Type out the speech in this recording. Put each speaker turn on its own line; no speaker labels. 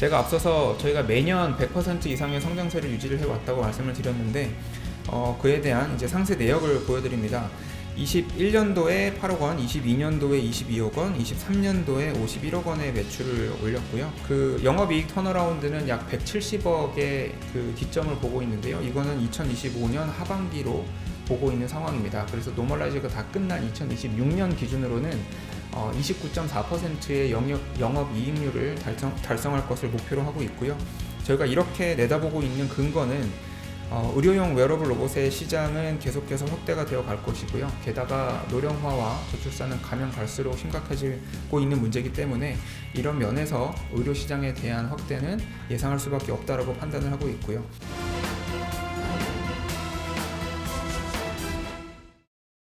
제가 앞서서 저희가 매년 100% 이상의 성장세를 유지를 해왔다고 말씀을 드렸는데 어, 그에 대한 이제 상세 내역을 보여드립니다. 21년도에 8억 원, 22년도에 22억 원, 23년도에 51억 원의 매출을 올렸고요. 그 영업이익 turnaround는 약 170억의 그 기점을 보고 있는데요. 이거는 2025년 하반기로 보고 있는 상황입니다. 그래서 normalize가 다 끝난 2026년 기준으로는 어, 29.4%의 영역, 영업 이익률을 달성, 달성할 것을 목표로 하고 있고요. 저희가 이렇게 내다보고 있는 근거는 어, 의료용 웨어러블 로봇의 시장은 계속해서 확대가 되어 갈 것이고요. 게다가 노령화와 저출산은 가면 갈수록 심각해지고 있는 문제이기 때문에 이런 면에서 의료 시장에 대한 확대는 예상할 수밖에 없다라고 판단을 하고 있고요.